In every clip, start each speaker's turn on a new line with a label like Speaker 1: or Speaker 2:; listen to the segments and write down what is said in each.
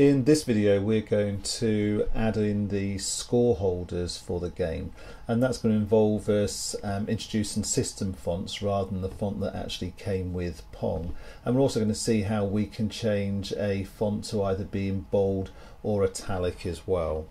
Speaker 1: In this video we're going to add in the score holders for the game and that's going to involve us um, introducing system fonts rather than the font that actually came with Pong and we're also going to see how we can change a font to either be in bold or italic as well.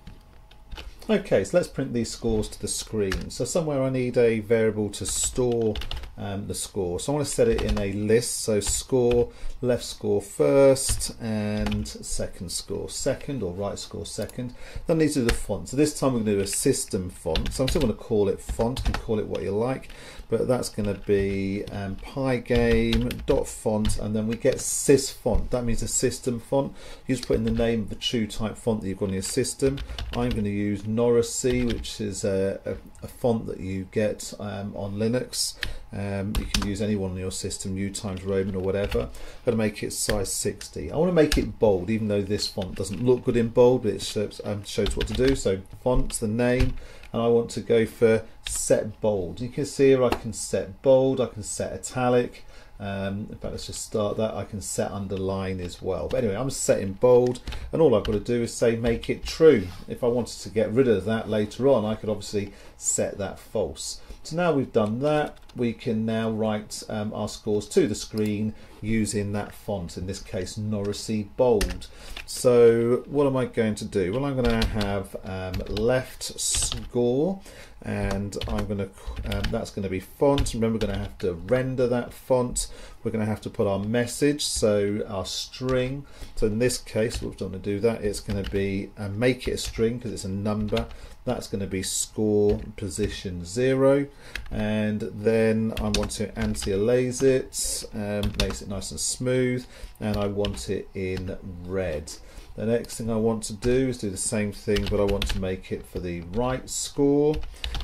Speaker 1: Okay, so let's print these scores to the screen. So somewhere I need a variable to store um, the score. So I want to set it in a list. So score, left score first, and second score second, or right score second. Then these are the fonts. So this time we're going to do a system font. So I'm still going to call it font. You can call it what you like, but that's going to be um, Pygame dot font, and then we get sys font. That means a system font. You just put in the name of the true type font that you've got in your system. I'm going to use Norasi, which is a, a, a font that you get um, on Linux. Um, you can use any one on your system, New Times Roman or whatever. I'm going to make it size 60. I want to make it bold, even though this font doesn't look good in bold, but it shows, um, shows what to do. So fonts, the name, and I want to go for set bold. You can see here I can set bold, I can set italic, um, in fact, let's just start that. I can set underline as well. But anyway, I'm setting bold, and all I've got to do is say make it true. If I wanted to get rid of that later on, I could obviously set that false. So now we've done that, we can now write um, our scores to the screen using that font, in this case Norasi Bold. So what am I going to do? Well, I'm going to have um, left score and I'm going to um, that's going to be font remember we're going to have to render that font we're going to have to put our message so our string so in this case we're going to do that it's going to be uh, make it a string because it's a number that's going to be score position zero. And then I want to anti-alias it um, makes it nice and smooth. And I want it in red. The next thing I want to do is do the same thing, but I want to make it for the right score.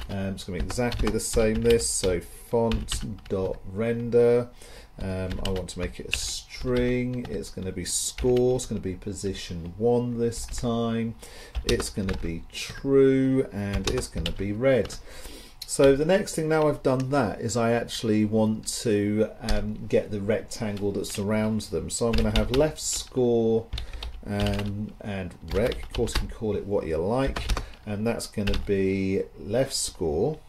Speaker 1: Um, it's going to be exactly the same this, so font dot render. Um, I want to make it a string. It's going to be score. It's going to be position one this time. It's going to be true and it's going to be red. So the next thing now I've done that is I actually want to um, get the rectangle that surrounds them. So I'm going to have left score um, and rec. Of course, you can call it what you like, and that's going to be left score.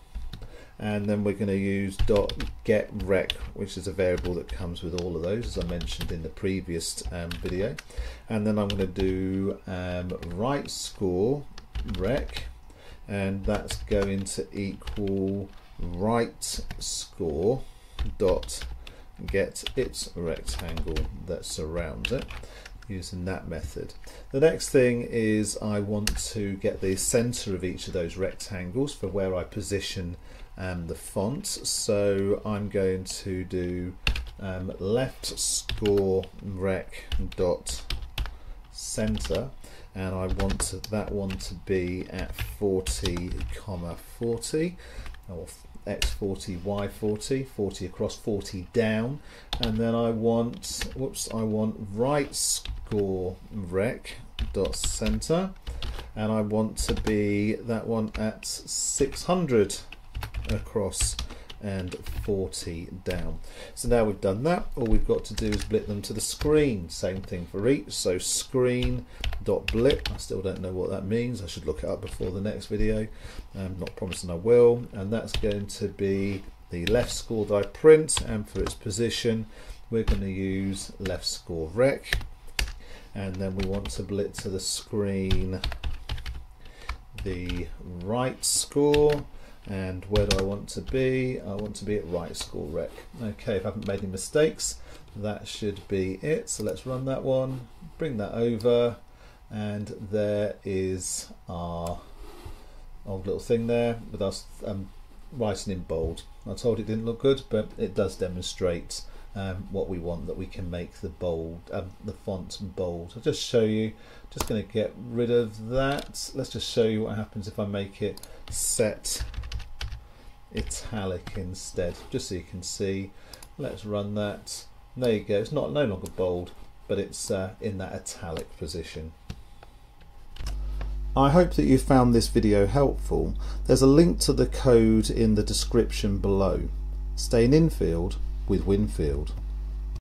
Speaker 1: And then we're going to use dot get rec, which is a variable that comes with all of those, as I mentioned in the previous um, video. And then I'm going to do um, right score rec, and that's going to equal right score dot get its rectangle that surrounds it using that method. The next thing is I want to get the center of each of those rectangles for where I position um, the font. So I'm going to do um, left score rec dot center and I want that one to be at 40 comma 40 or x40 y40 40 across 40 down. And then I want whoops I want right score rec dot center. And I want to be that one at 600 across and 40 down. So now we've done that, all we've got to do is blit them to the screen. Same thing for each. So screen dot blit. I still don't know what that means. I should look it up before the next video. I'm not promising I will. And that's going to be the left score that I print. And for its position, we're going to use left score rec. And then we want to blit to the screen the right score and where do I want to be? I want to be at right score rec. Okay, if I haven't made any mistakes, that should be it. So let's run that one, bring that over, and there is our old little thing there with us um, writing in bold. I told it didn't look good, but it does demonstrate um, what we want, that we can make the bold, um, the font bold. I'll just show you, just going to get rid of that. Let's just show you what happens if I make it set italic instead, just so you can see. Let's run that. There you go. It's not no longer bold, but it's uh, in that italic position. I hope that you found this video helpful. There's a link to the code in the description below. Stay in infield with Winfield.